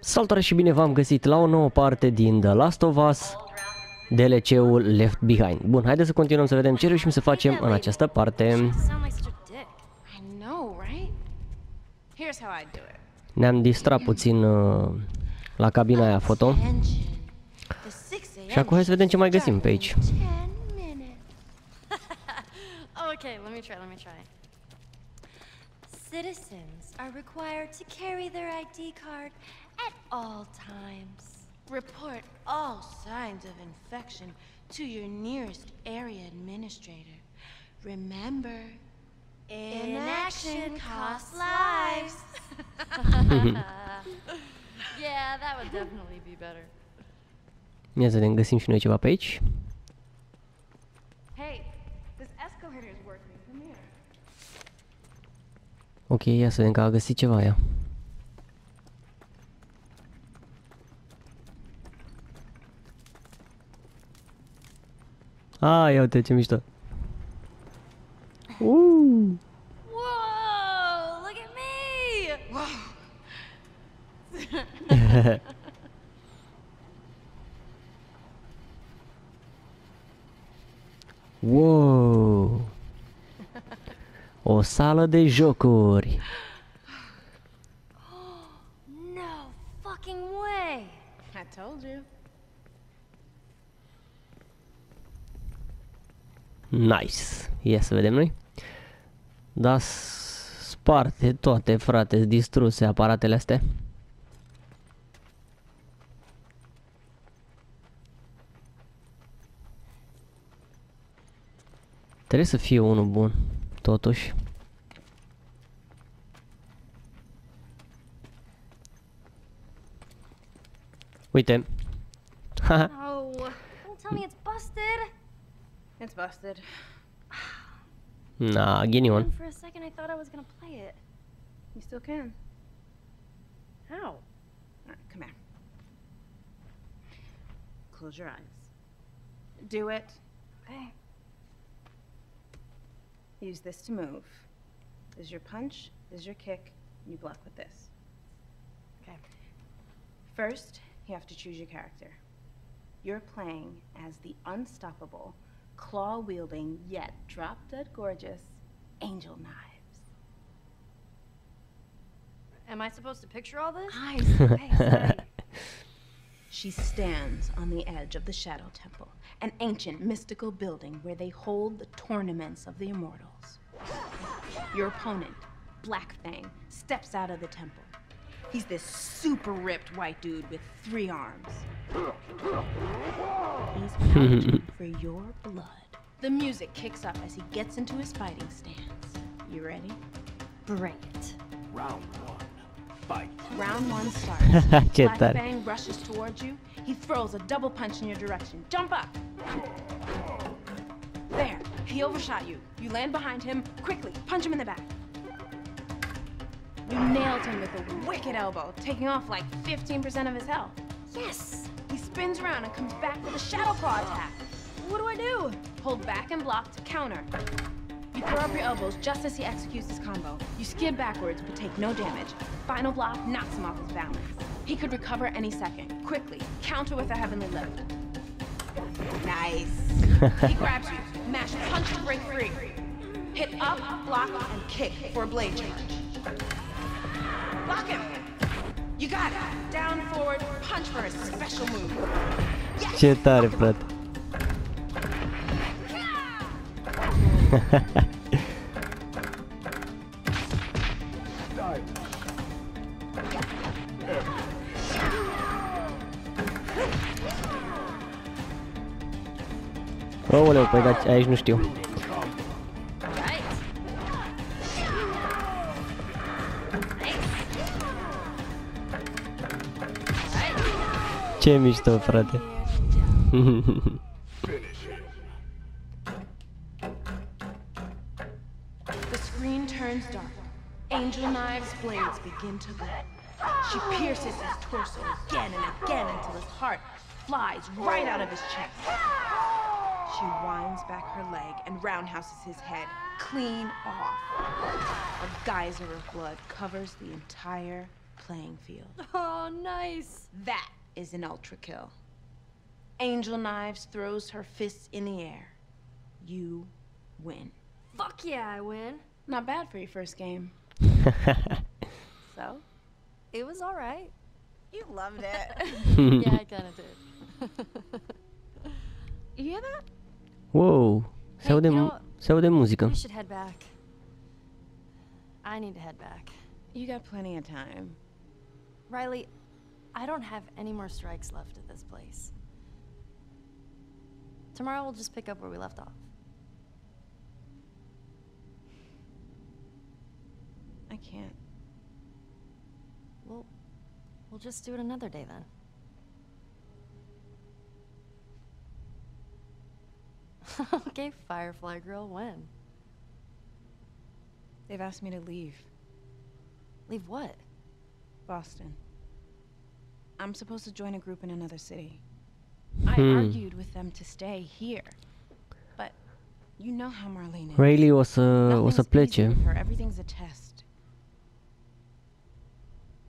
Salutare și bine v-am găsit la o nouă parte din The Last of Us DLC-ul Left Behind. Bun, haideți să continuăm să vedem ce reușim să facem în această parte. Sound like such a dick. I know, right? Here's how I do it. Ne-am distrat puțin uh, la cabina aia foto. Attention. The 6 Și acum hai să vedem ce mai găsim pe aici. 10 minutes. okay, let me try, let me try. Citizens are required to carry their ID card at all times. Report all signs of infection to your nearest area administrator. Remember, inaction costs lives. yeah, that would definitely be better. Ia să vedem, găsim și noi ceva pe aici. Hey, this escalator is working. Come here. Ok, ia să vedem că a găsit ceva ea. A, ia uite ce mișto. Uh, Whoa! Look at me! wow. O sală de jocuri. Nice. Ia să vedem noi. Da, s- sparte toate, frate, distruse aparatele astea. Trebuie să fie unul bun, totuși. Uite. Haha. No! Don't tell me it's busted! It's busted. Na, ghinion. one. for a second I thought I was gonna play it. You still can. How? All right, come here. Close your eyes. Do it. Okay. Use this to move. This is your punch. This is your kick. And you block with this. Okay. First, you have to choose your character. You're playing as the unstoppable, claw-wielding yet drop-dead gorgeous Angel Knives. Am I supposed to picture all this? Eyes, eyes, eyes. She stands on the edge of the Shadow Temple, an ancient mystical building where they hold the tournaments of the immortals. Your opponent, Black Fang, steps out of the temple. He's this super ripped white dude with three arms. He's out for your blood. The music kicks up as he gets into his fighting stance. You ready? Bring it. Round one. Fight. Round one starts. Ce Black tare. Fang rushes towards you. He throws a double punch in your direction. Jump up. There. He overshot you. You land behind him. Quickly, punch him in the back. You nailed him with a wicked elbow, taking off like 15% of his health. Yes! He spins around and comes back with a shadow claw attack. What do I do? Hold back and block to counter. You throw up your elbows just as he executes his combo. You skid backwards but take no damage. Final block knocks him off his balance. He could recover any second. Quickly, counter with a heavenly lift. Nice. he grabs you, mash punch to break free. Hit up, block, and kick for a blade charge. Block him. You got it. Down, forward, punch for a special move. Yes! Ce tare, frate. Aoleu, păi dar aici nu știu. Ce mișto, frate. The screen turns dark. Angel Knives' blades begin to glow. She pierces his torso again and again until his heart flies right out of his chest. She winds back her leg and roundhouses his head clean off. A geyser of blood covers the entire playing field. Oh, nice. That is an ultra kill. Angel Knives throws her fists in the air. You win. Fuck yeah, I win. Not bad for your first game. So, it was all right. You loved it. yeah, I kind of did. you hear that? Whoa. Hey, aude, you know mu- what? se aude muzică. We should head back. I need to head back. You got plenty of time. Riley, I don't have any more strikes left at this place. Tomorrow we'll just pick up where we left off. I can't. We'll, we'll just do it another day then. okay, Firefly Girl, when? They've asked me to leave Leave what? Boston. I'm supposed to join a group in another city. I Hmm. argued with them to stay here. But you know how Marlene is. Riley was să, o Nothing's să easy plece. her. Everything's a test.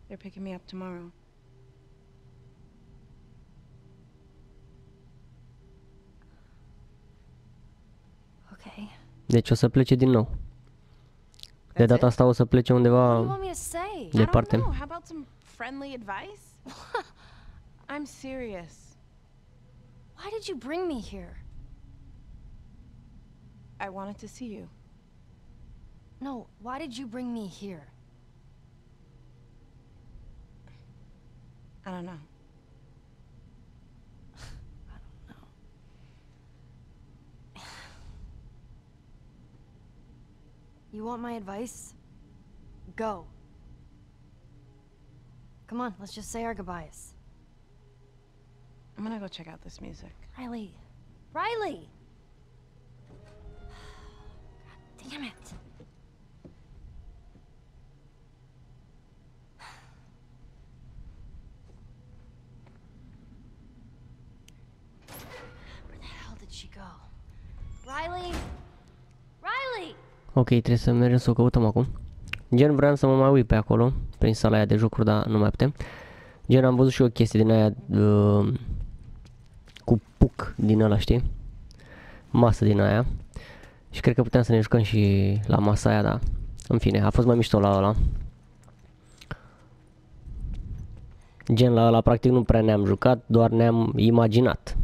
They're picking me up tomorrow. Okay. Deci o să plece din nou. De data asta o să plece What do you undeva want me to say? I departe. How about some friendly advice? I'm serious. Why did you bring me here? I wanted to see you. No, why did you bring me here? I don't know. I don't know. you want my advice? Go. Come on, let's just say our goodbyes. I'm gonna go check out this music. Riley. Riley! God damn it. Where the hell did she go? Riley? Riley! Ok, trebuie să mergem să o căutăm acum. Gen vreau să mă mai uit pe acolo, prin sala aia de jocuri, dar nu mai putem. Gen am văzut și o chestie din aia uh, cu puc din ăla, știi? Masă din aia. Și cred că puteam să ne jucăm și la masa aia, dar în fine, a fost mai mișto la ăla. Gen la ăla practic nu prea ne-am jucat, doar ne-am imaginat.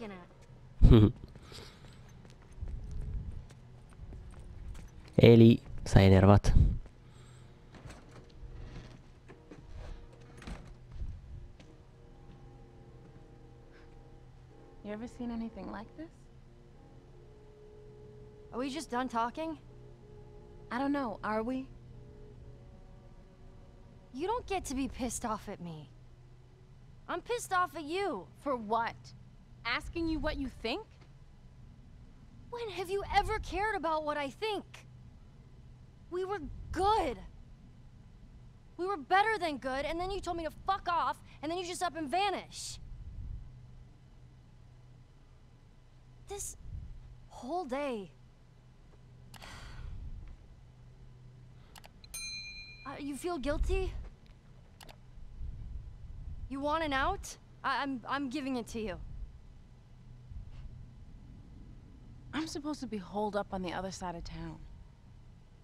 Looking at? Ellie s-a enervat. You ever seen anything like this? Are we just done talking? I don't know. Are we? You don't get to be pissed off at me. I'm pissed off at you. For what? Asking you what you think? When have you ever cared about what I think? We were good. We were better than good, and then you told me to fuck off, and then you just up and vanish. This whole day. Uh, you feel guilty? You want an out? I- I'm I'm giving it to you. I'm supposed to be holed up on the other side of town.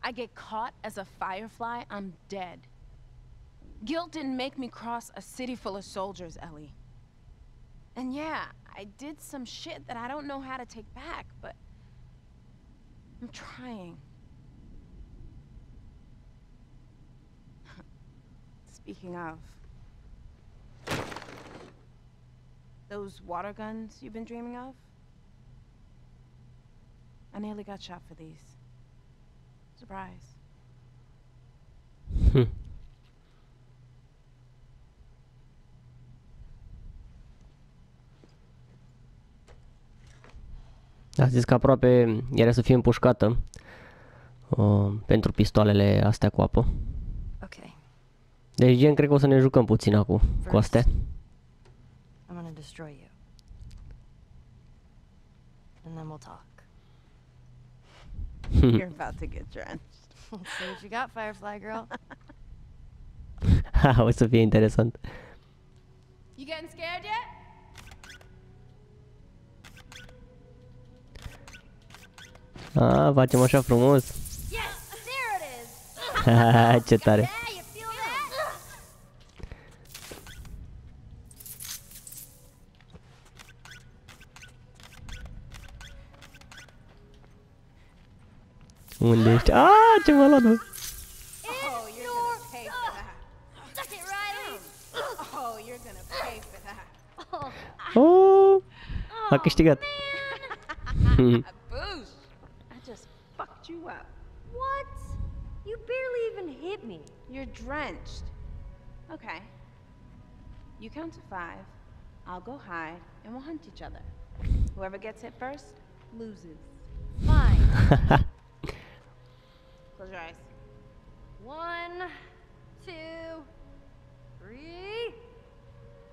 I get caught as a firefly, I'm dead. Guilt didn't make me cross a city full of soldiers, Ellie. And yeah, I did some shit that I don't know how to take back, but I'm trying. Speaking of, those water guns you've been dreaming of? I nearly got shot for these. Surprise. A zis că aproape era să fie împușcată uh, pentru pistoalele astea cu apă. Okay. Deci gen cred că o să ne jucăm puțin acum cu astea. I'm gonna destroy you. And then we'll talk. You're about to get drenched. Let's see what you got, Firefly girl. o să fie interesant. You getting scared yet? A, facem așa frumos. Yes, there it is. Ce tare. Yeah, you feel that? Unde ești? A, ce m-a luat, mă. Oh, you're gonna pay for that. Suck it, Riley. Oh, you're gonna pay for that. Oh, a câștigat. Boosh! I just fucked you up. what? You barely even hit me. You're drenched. Okay. You count to five. I'll go hide, and we'll hunt each other. Whoever gets hit first loses. Fine. Close your eyes. One, two, three,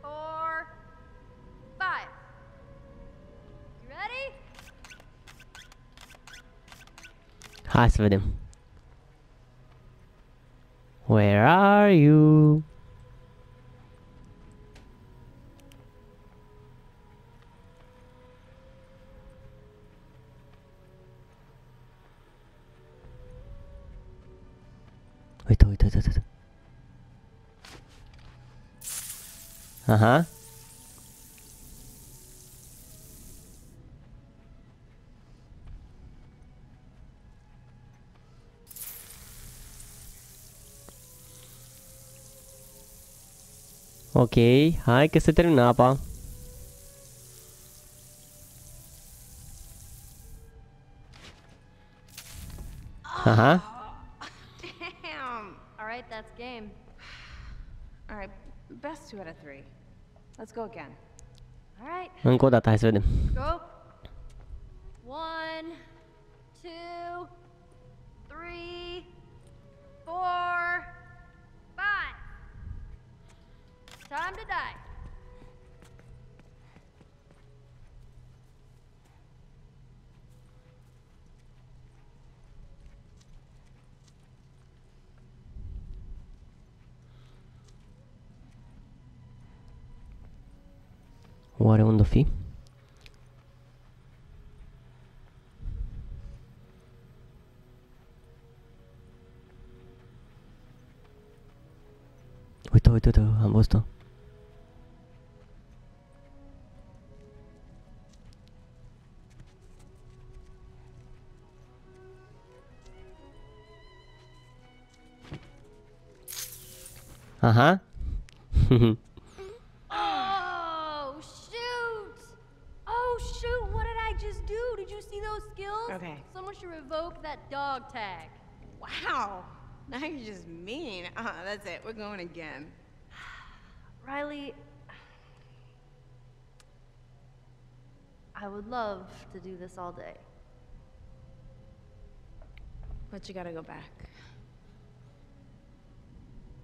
four, five. You ready? Să. Where are you? Aha. Ok, hai că se termină apa. Aha. Damn! All right, that's game. All right, best two out of three. Let's go again. All right, Încă o dată, hai să vedem. go. One, two, three, four, five. Time to die. Oare unde fi? Uite, uite, uite, am văzut-o. Aha. Wow! Now you're just mean. Uh, that's it. We're going again. Riley, I would love to do this all day. But you gotta go back.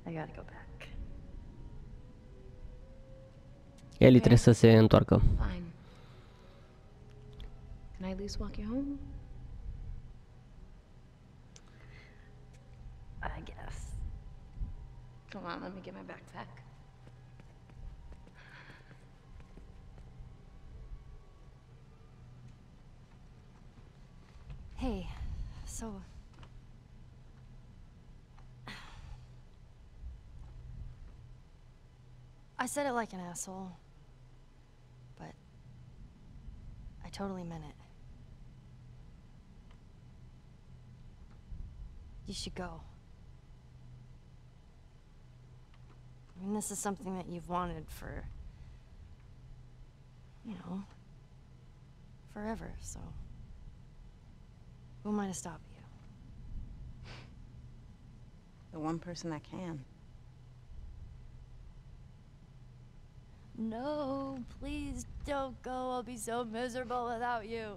I gotta go back. Ellie trebuie să se întoarcă. Fine. Can I at least walk you home? I guess. Come on, let me get my backpack. Hey, so. I said it like an asshole, but I totally meant it. You should go. I mean, this is something that you've wanted for, you know, forever, so. Who am I to stop you? The one person that can. No, please don't go. I'll be so miserable without you.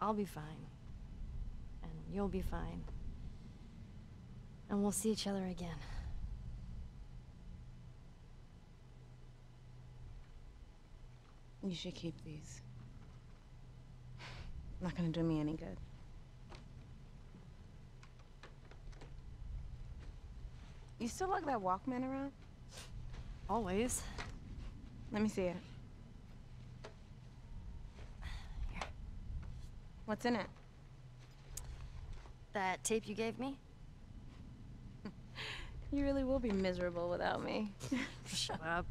I'll be fine. And you'll be fine. And we'll see each other again. You should keep these. Not gonna do me any good. You still lug that Walkman around? Always. Let me see it. Here. What's in it? That tape you gave me? You really will be miserable without me. Shut up.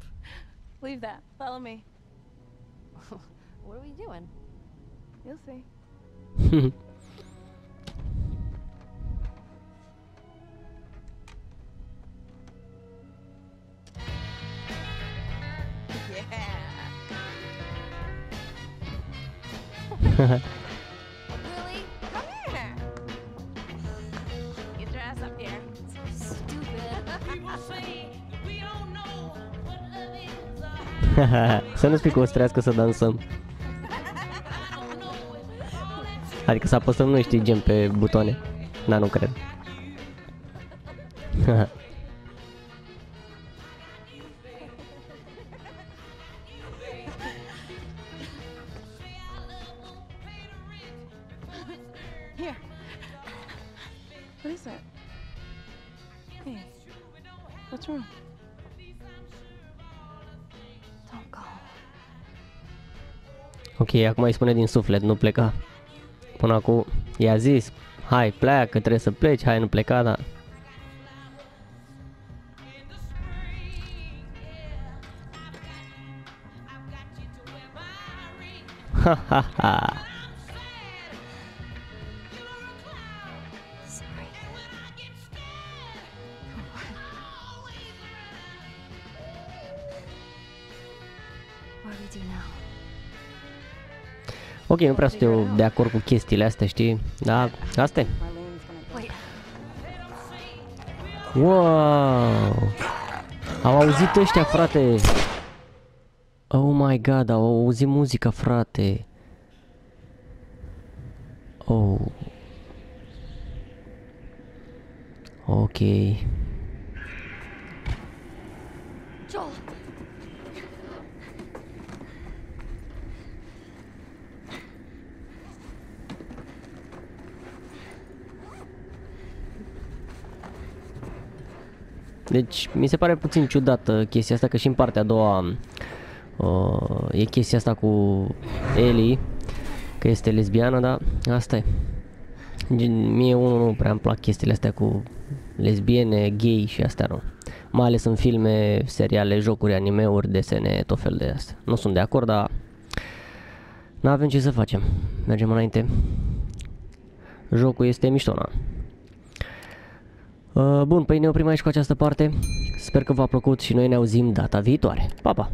Leave that. Follow me. What are we doing? You'll see. Yeah. să nu spui că o să trească să dansăm. Adică să apăsăm noi, știi, gen pe butoane. Na, nu cred. ok, acum îi spune din suflet, nu pleca. Până acum i-a zis, hai pleacă, trebuie să pleci, hai nu pleca, dar... Ha ha ha. Nu prea sunt eu de acord cu chestiile astea, știi? Da, asta e. Marlene's gonna Wait, Wow! Au auzit ăștia, frate! Oh my god, au auzit muzica, frate! Oh. Ok. Deci, mi se pare puțin ciudată chestia asta, că și în partea a doua uh, e chestia asta cu Ellie, că este lesbiană, dar asta e. Gen, mie unul nu prea îmi plac chestiile astea cu lesbiene, gay și astea nu. Mai ales în filme, seriale, jocuri, animeuri, desene, tot fel de astea. Nu sunt de acord, dar nu avem ce să facem. Mergem înainte. Jocul este mișto, na. Uh, bun, păi ne oprim aici cu această parte. Sper că v-a plăcut și noi ne auzim data viitoare. Pa, pa!